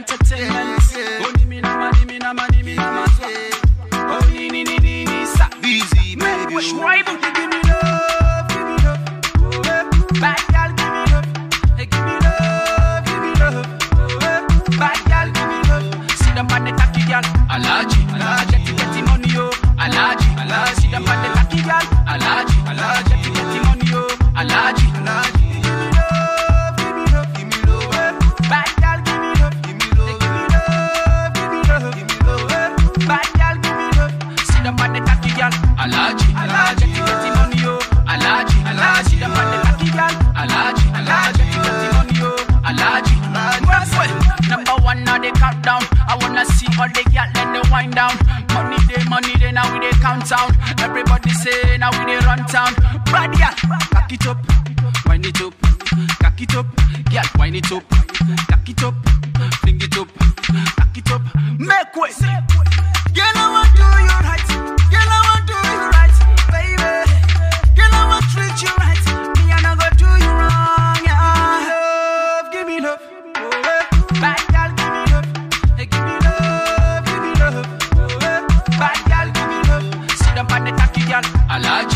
entertainment. girl. Alaji, Alaji, you got the money, yo. Alaji, Alaji, the man the lucky girl. Alaji, Alaji, you got the money, yo. Alaji, Alaji, number one now they count down. I wanna see all the girl let them wind down. Money day, money day, now we they count down. Everybody say now we they run town. Brad girl, cock it up, wind it up, cock it up, girl, wind it up, cock it up, fling it up, cock it up, make way. Girl, I want the tacky. I like